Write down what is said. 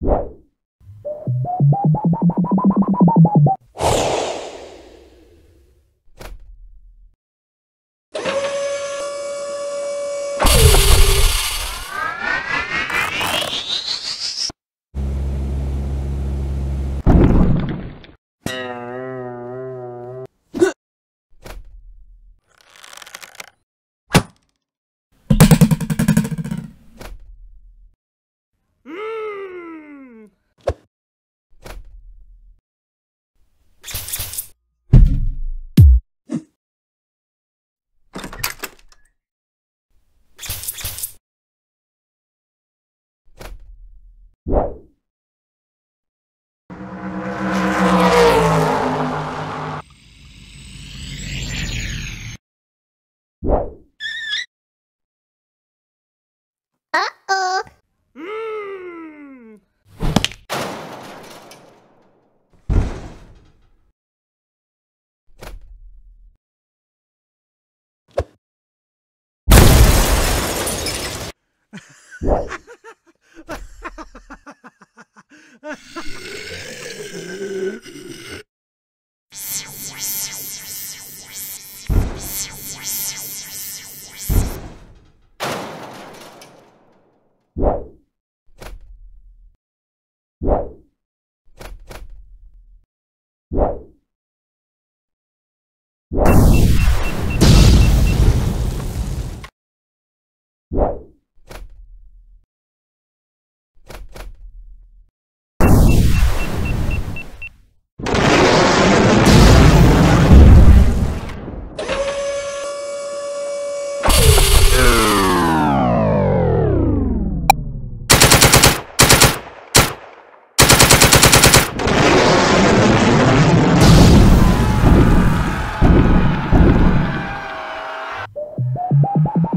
you Uh-oh. Ha ha ha! You